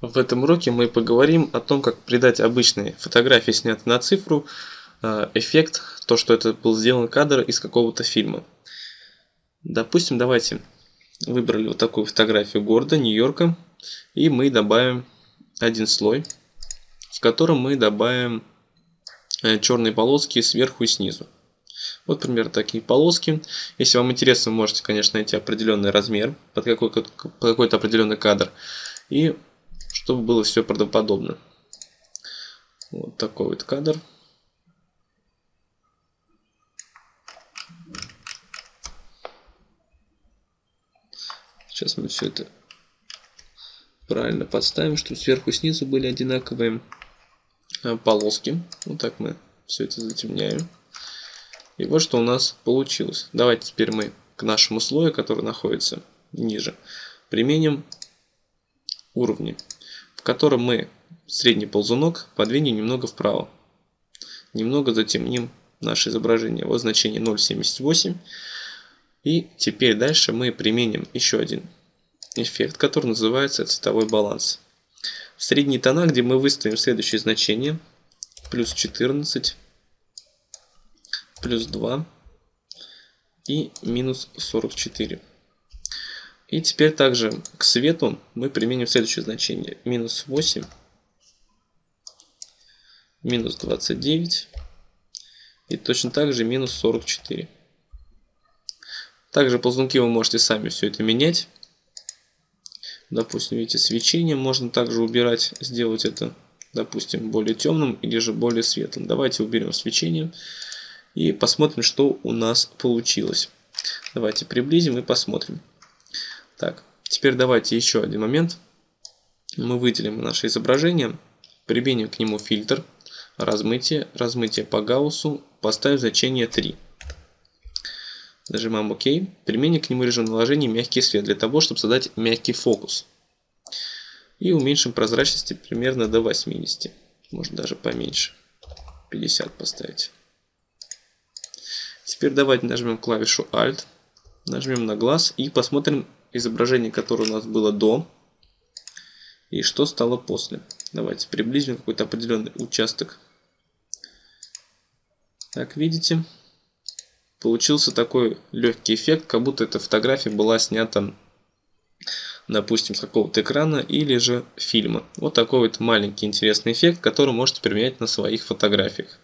В этом уроке мы поговорим о том, как придать обычной фотографии, снятой на цифру, э, эффект, то, что это был сделан кадр из какого-то фильма. Допустим, давайте выбрали вот такую фотографию города Нью-Йорка, и мы добавим один слой, в котором мы добавим э, черные полоски сверху и снизу. Вот примерно такие полоски. Если вам интересно, можете, конечно, найти определенный размер под какой-то какой определенный кадр. И чтобы было все правдоподобно. Вот такой вот кадр. Сейчас мы все это правильно подставим, чтобы сверху и снизу были одинаковые э, полоски. Вот так мы все это затемняем. И вот что у нас получилось. Давайте теперь мы к нашему слою, который находится ниже, применим уровни в котором мы средний ползунок подвинем немного вправо. Немного затемним наше изображение. Вот значение 0.78. И теперь дальше мы применим еще один эффект, который называется цветовой баланс. В средние тона, где мы выставим следующее значение, плюс 14, плюс 2 и минус 44. И теперь также к свету мы применим следующее значение. Минус 8, минус 29 и точно так же минус 44. Также ползунки вы можете сами все это менять. Допустим, видите, свечение можно также убирать, сделать это, допустим, более темным или же более светлым. Давайте уберем свечение и посмотрим, что у нас получилось. Давайте приблизим и посмотрим. Так, теперь давайте еще один момент. Мы выделим наше изображение, применим к нему фильтр, размытие, размытие по Гауссу, поставим значение 3. Нажимаем ОК. Применим к нему режим наложения мягкий свет, для того, чтобы создать мягкий фокус. И уменьшим прозрачности примерно до 80. Может даже поменьше. 50 поставить. Теперь давайте нажмем клавишу Alt, нажмем на глаз и посмотрим изображение, которое у нас было до, и что стало после. Давайте приблизим какой-то определенный участок. Так, видите? Получился такой легкий эффект, как будто эта фотография была снята, допустим, с какого-то экрана или же фильма. Вот такой вот маленький интересный эффект, который можете применять на своих фотографиях.